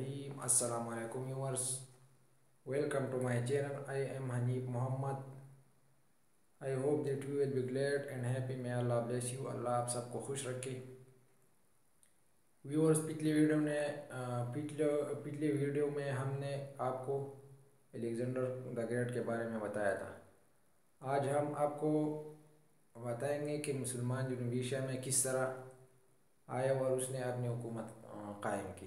الرحیم السلام علیکم yours welcome to my channel I am Hanif Muhammad I hope that you will be glad and happy میں Allah bless you اللہ آپ سب کو خوش رکھے ویورس پچھلی ویڈیو نے پچھلے پچھلی ویڈیو میں ہم نے آپ کو الیگزینڈر دا گریٹ کے بارے میں بتایا تھا آج ہم آپ کو بتائیں گے کہ مسلمان جنوبی ایشیا میں کس طرح آیا اور اس نے اپنی حکومت قائم کی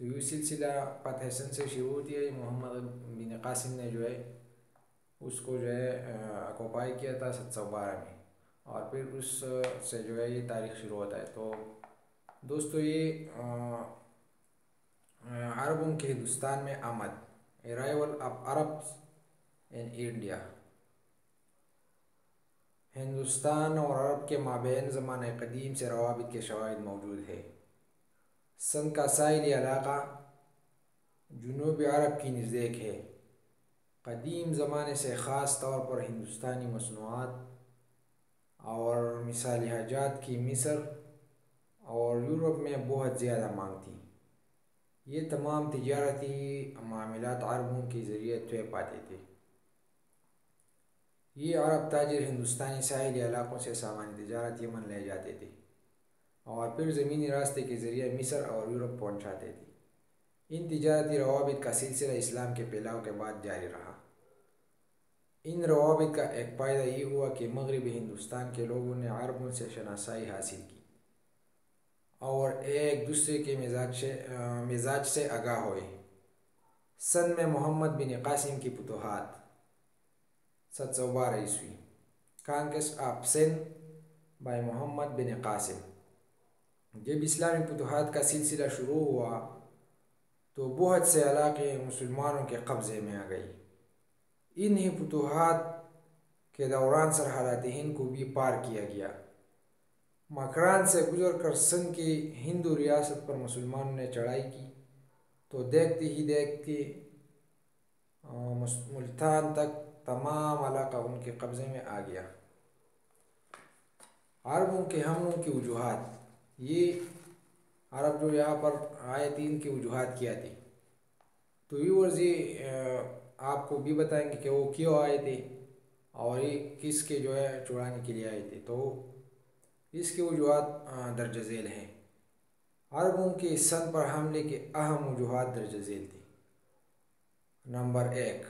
تو یہ سلسلہ فتح حسن سے شروع ہوتی ہے محمد بن قاسم نے جو ہے، اس کو جو ہے اکوپائی کیا تھا ست سو بارہ میں۔ اور پھر اس سے جو ہے، یہ تاریخ شروع ہوتا ہے۔ تو دوستو، یہ عربوں کے ہندوستان میں آمد arrival of Arab in India Hindustan اور عرب کے مابین زمانہ قدیم سے روابط کے شواہد موجود ہے سن کا ساحلی علاقہ جنوب عرب کی نزدیک ہے۔ قدیم زمانے سے خاص طور پر ہندوستانی مصنوعات اور مثال حجات کی مصر اور یورپ میں بہت زیادہ مانگ تھی۔ یہ تمام تجارتی معاملات عربوں کے ذریعے طے پاتے تھے۔ یہ عرب تاجر ہندوستانی ساحلی علاقوں سے سامان تجارت یمن لے جاتے تھے۔ اور پھر زمینی راستے کے ذریعے مصر اور یورپ پہنچاتے تھے۔ ان تجارتی روابط کا سلسلہ اسلام کے پھیلاؤ کے بعد جاری رہا۔ ان روابط کا ایک فائدہ یہ ہوا کہ مغربی ہندوستان کے لوگوں نے عربوں سے شناسائی حاصل کی۔ اور ایک دوسرے کے مزاج سے مزاج سے آگاہ ہوئے۔ سن میں محمد بن قاسم کی فتوحات ست سو بارہ عیسوی۔ کانگریس آپ سن بائی محمد بن قاسم۔ جب اسلامی فتوحات کا سلسلہ شروع ہوا تو بہت سے علاقے مسلمانوں کے قبضے میں آ گئی۔ انہی فتوحات کے دوران سرحدات ہند کو بھی پار کیا گیا۔ مکران سے گزر کر سن کی ہندو ریاست پر مسلمانوں نے چڑھائی کی۔ تو دیکھتے ہی دیکھتے ملتان تک تمام علاقہ ان کے قبضے میں آ گیا۔ عربوں کے حملوں کی وجوہات یہ عرب جو یہاں پر آئے تین کی وجوہات کیا تھی تو ویورز یہ آپ کو بھی بتائیں گے کہ وہ کیوں آئے تھے اور یہ کس کے جو ہے چڑانے کے لیے آئے تھے۔ تو اس کی وجوہات درج ذیل ہیں۔ عربوں کے سن پر حملے کے اہم وجوہات درج ذیل تھی نمبر ایک،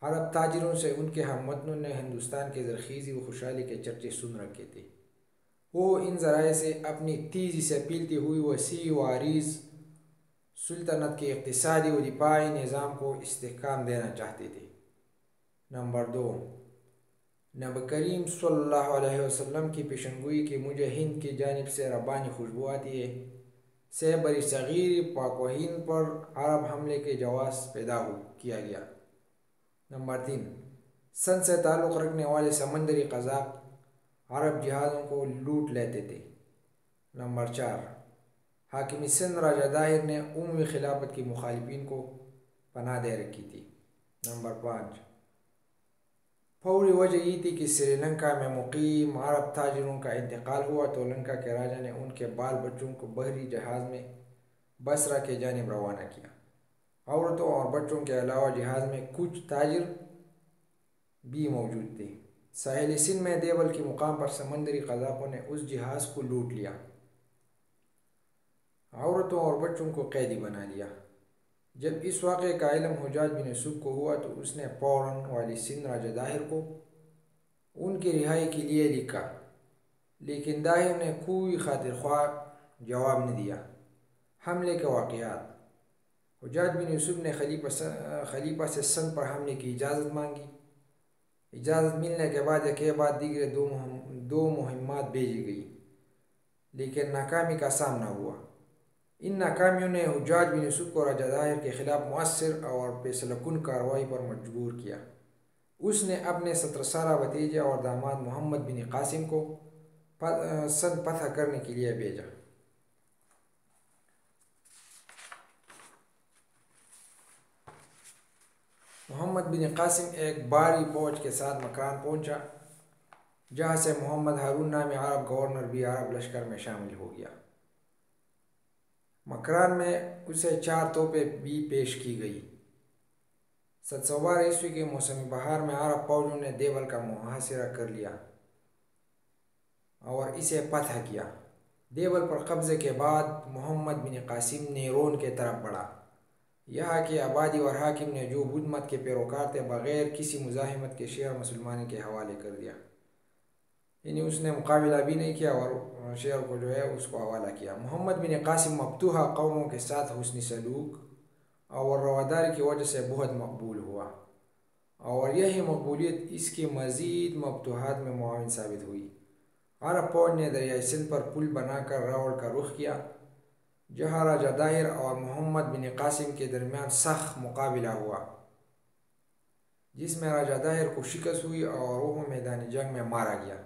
عرب تاجروں سے ان کے ہم متنوں نے ہندوستان کے زرخیزی و خوشحالی کے چرچے سن رکھے تھے۔ وہ ان ذرائع سے اپنی تیزی سے پیلتی ہوئی وسیع و عریض سلطنت کے اقتصادی و دفاعی نظام کو استحکام دینا چاہتے تھے نمبر دو نب کریم صلی اللہ علیہ وسلم کی پیشن گوئی کہ مجھے ہند کی جانب سے ربانی خوشبو آتی ہے۔ سے بری صغیر پاک و ہند پر عرب حملے کے جواز پیدا ہو، کیا گیا۔ نمبر تین، سن سے تعلق رکھنے والے سمندری قزاق عرب جہازوں کو لوٹ لیتے تھے۔ نمبر چار، حاکم سندھ راجہ داہر نے عمومی خلافت کی مخالفین کو پناہ دے رکھی تھی۔ نمبر پانچ، فوری وجہ یہ تھی کہ سری لنکا میں مقیم عرب تاجروں کا انتقال ہوا تو لنکا کے راجہ نے ان کے بال بچوں کو بحری جہاز میں بسرا کے جانب روانہ کیا۔ عورتوں اور بچوں کے علاوہ جہاز میں کچھ تاجر بھی موجود تھے۔ ساحل سن میں دیول کے مقام پر سمندری قذاقوں نے اس جہاز کو لوٹ لیا۔ عورتوں اور بچوں کو قیدی بنا لیا۔ جب اس واقعے کا علم حجاج بن یوسف کو ہوا تو اس نے فوراً والی سندھ راجہ داہر کو ان کی رہائی کے لیے لکھا۔ لیکن داہر نے کوئی خاطر خواہ جواب نہیں دیا۔ حملے کے واقعات۔ حجاج بن یوسف نے خلیفہ خلیفہ سے سن پر حملے کی اجازت مانگی۔ اجازت ملنے کے بعد ایک بعد دیگر دو مہم، دو مہمات بھیجی گئی۔ لیکن ناکامی کا سامنا ہوا۔ ان ناکامیوں نے حجاج بن یوسف کو راجہ ظاہر کے خلاف مؤثر اور فیصلہ کن کارروائی پر مجبور کیا۔ اس نے اپنے سترہ سالہ بھتیجے اور داماد محمد بن قاسم کو سن پتھا کرنے کے لیے بھیجا۔ محمد بن قاسم ایک باری فوج کے ساتھ مکان پہنچا، جہاں سے محمد ہارون نامی عرب گورنر بھی عرب لشکر میں شامل ہو گیا۔ مکران میں اسے چار توپیں بھی پیش کی گئی۔ ست سو عیسوی کے موسم بہار میں عرب فوجوں نے دیول کا محاصرہ کر لیا اور اسے پتہ کیا۔ دیول پر قبضے کے بعد محمد بن قاسم نے رون کے طرف بڑھا۔ یہاں کے آبادی اور حاکم نے جو بدھ مت کے پیروکار تھے بغیر کسی مزاحمت کے شہر مسلمان کے حوالے کر دیا یعنی اس نے مقابلہ بھی نہیں کیا اور شہر کو جو ہے اس کو حوالہ کیا محمد بن قاسم مفتوحہ قوموں کے ساتھ حسنی سلوک اور رواداری کی وجہ سے بہت مقبول ہوا اور یہی مقبولیت اس کی مزید مفتوحات میں معاون ثابت ہوئی عرب فوج نے دریائے سندھ پر پل بنا کر راوڑ کا رخ کیا جہاں راجہ داہر اور محمد بن قاسم کے درمیان سخت مقابلہ ہوا، جس میں راجہ داہر کو شکست ہوئی اور وہ میدان جنگ میں مارا گیا۔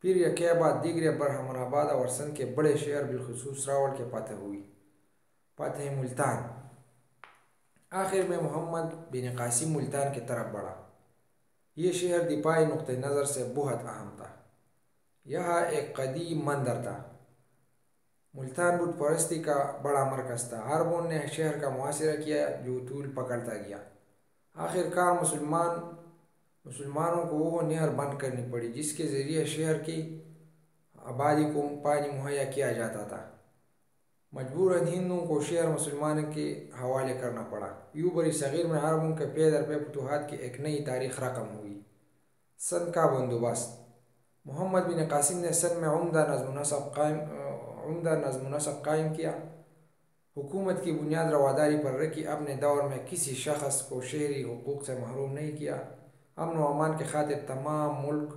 پھر یہ کے بعد دیگر برہمن آباد اور سندھ کے بڑے شہر بالخصوص راوڑ کے پاتھ ہوئی۔ پاتھ ملتان۔ آخر میں محمد بن قاسم ملتان کی طرف بڑھا۔ یہ شہر دفاعی نقطہ نظر سے بہت اہم تھا۔ یہاں ایک قدیم مندر تھا۔ ملتان بدھ پرستی کا بڑا مرکز تھا۔ عربوں نے شہر کا محاصرہ کیا جو طول پکڑتا گیا۔ آخر کار مسلمان، مسلمانوں کو وہ نہر بند کرنی پڑی، جس کے ذریعے شہر کی آبادی کو پانی مہیا کیا جاتا تھا۔ مجبور ہندوؤں کو شہر مسلمان کے حوالے کرنا پڑا۔ یوں بری صغیر میں عربوں کے پے در پہ فتوحات کی ایک نئی تاریخ رقم ہوئی۔ سن کا بندوبست۔ محمد بن قاسم نے سن میں عمدہ نظم و نصب قائم عمدہ نظم و نسق قائم کیا۔ حکومت کی بنیاد رواداری پر رکھی اپنے دور میں کسی شخص کو شہری حقوق سے محروم نہیں کیا۔ امن و امان کے خاطر تمام ملک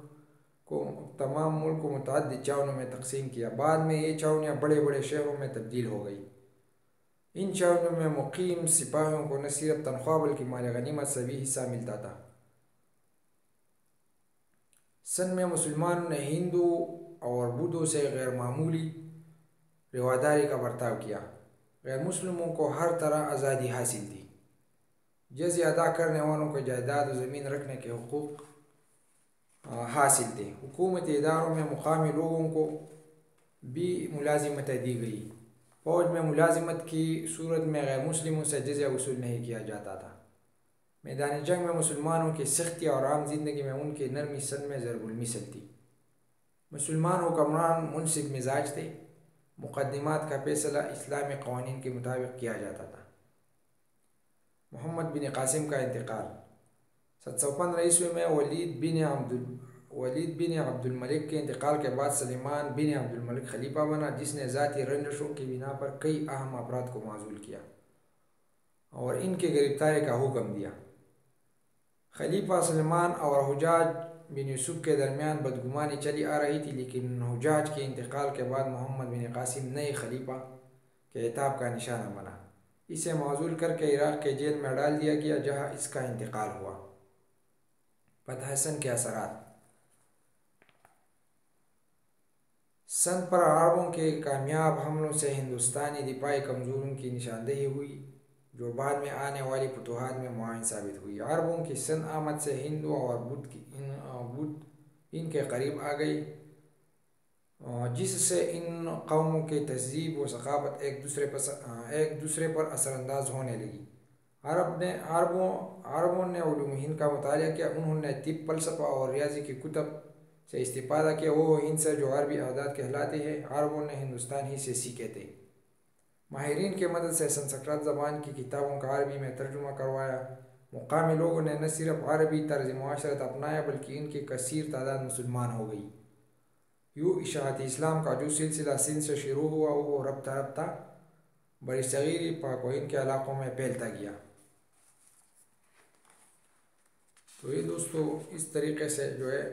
کو، تمام ملک کو متعدد چاونوں میں تقسیم کیا۔ بعد میں یہ چاونیاں بڑے بڑے شہروں میں تبدیل ہو گئی۔ ان چاونوں میں مقیم سپاہیوں کو نہ صرف تنخواہ بلکہ مال غنیمت سے بھی حصہ ملتا تھا۔ سن میں مسلمانوں نے ہندو اور بدھوں سے غیر معمولی رواداری کا برتاؤ کیا۔ غیر مسلموں کو ہر طرح آزادی حاصل تھی جیسے ادا کرنے والوں کو جائیداد و زمین رکھنے کے حقوق حاصل تھے حکومتی اداروں میں مقامی لوگوں کو بھی ملازمتیں دی گئی۔ فوج میں ملازمت کی صورت میں غیر مسلموں سے جزیہ وصول نہیں کیا جاتا تھا۔ میدان جنگ میں مسلمانوں کی سختی اور عام زندگی میں ان کی نرمی سن میں ضرب المثل تھی۔ مسلمان حکمران منصف مزاج تھے۔ مقدمات کا فیصلہ اسلامی قوانین کے مطابق کیا جاتا تھا۔ محمد بن قاسم کا انتقال۔ ست سو پندرہ عیسوی میں ولید بن عبد ولید بن عبد الملک کے انتقال کے بعد سلیمان بن عبد الملک خلیفہ بنا، جس نے ذاتی رنجشوں کی بنا پر کئی اہم افراد کو معذول کیا اور ان کے گرفتاری کا حکم دیا۔ خلیفہ سلمان اور حجاج بن یوسف کے درمیان بدگمانی چلی آ رہی تھی، لیکن حجاج کے انتقال کے بعد محمد بن قاسم نئے خلیفہ کے اعتاب کا نشانہ بنا۔ اسے معذول کر کے عراق کے جیل میں ڈال دیا گیا، جہاں اس کا انتقال ہوا۔ فتح حسن کے اثرات۔ سن پر عربوں کے کامیاب حملوں سے ہندوستانی دفاعی کمزوروں کی نشاندہی ہوئی۔ جو بعد میں آنے والی فتوحات میں معاون ثابت ہوئی۔ عربوں کی سن آمد سے ہندو اور بدھ کی بدھ ان کے قریب آ گئی۔ جس سے ان قوموں کی تہذیب و ثقافت ایک دوسرے پر ایک دوسرے پر اثر انداز ہونے لگی۔ عرب نے عربوں عربوں نے علوم ہند کا مطالعہ کیا۔ انہوں نے طب، فلسفہ اور ریاضی کی کتب سے استفادہ کیا۔ وہ ہند سے جو عربی اعداد کہلاتے ہیں، عربوں نے ہندوستان ہی سے سیکھے تھے۔ ماہرین کے مدد سے سنسکرت زبان کی کتابوں کا عربی میں ترجمہ کروایا۔ مقامی لوگوں نے نہ صرف عربی طرز معاشرت اپنایا، بلکہ ان کی کثیر تعداد مسلمان ہو گئی۔ یوں اشاعت اسلام کا جو سلسلہ سندھ سے شروع ہوا، وہ رفتہ رفتہ بڑی صغیری، پاک و ان کے علاقوں میں پھیلتا گیا۔ تو یہ دوستو، اس طریقے سے جو ہے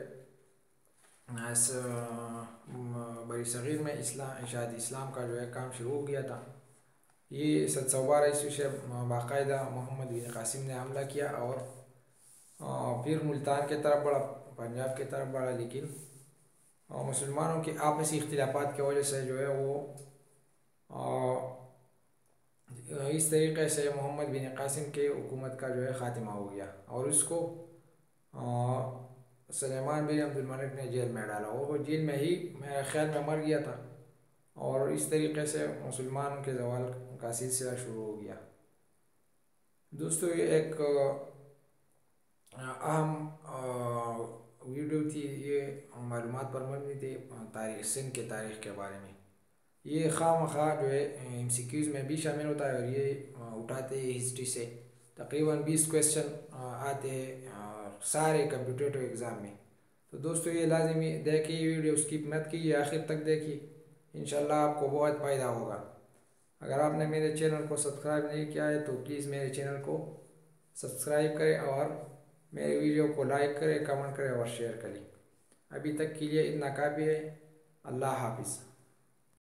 بڑی صغیر میں اسلام، اشاعت اسلام کا جو ہے کام شروع ہو گیا تھا۔ یہ ست سو بارہ عیسوی سے باقاعدہ محمد بن قاسم نے حملہ کیا اور پھر ملتان کے طرف بڑھا پنجاب کی طرف بڑھا لیکن مسلمانوں کے آپسی اختلافات کی وجہ سے جو ہے وہ اس طریقے سے محمد بن قاسم کے حکومت کا جو ہے خاتمہ ہو گیا اور اس کو سلیمان بن عبد الملک نے جیل میں ڈالا وہ جیل میں ہی میرے خیال میں مر گیا تھا۔ اور اس طریقے سے مسلمانوں کے زوال کا سلسلہ شروع ہو گیا۔ دوستو، یہ ایک اہم ویڈیو تھی۔ یہ معلومات پر مبنی تھی، تاریخ، سندھ کے تاریخ کے بارے میں۔ یہ خواہ مخواہ جو ہے، ایم سی کیوز میں بھی شامل ہوتا ہے اور یہ اٹھاتے ہیں ہسٹری سے۔ تقریباً بیس کویسچن آتے ہیں سارے کمپیوٹیٹو ایگزام میں۔ تو دوستو، یہ لازمی دیکھیں یہ ویڈیو، اسکپ مت کیجیے، آخر تک دیکھیے۔ انشاءاللہ آپ کو بہت فائدہ ہوگا۔ اگر آپ نے میرے چینل کو سبسکرائب نہیں کیا ہے تو پلیز میرے چینل کو سبسکرائب کریں اور میرے ویڈیو کو لائک کریں، کمنٹ کریں اور شیئر کریں۔ ابھی تک کے لیے اتنا کافی ہے۔ اللہ حافظ۔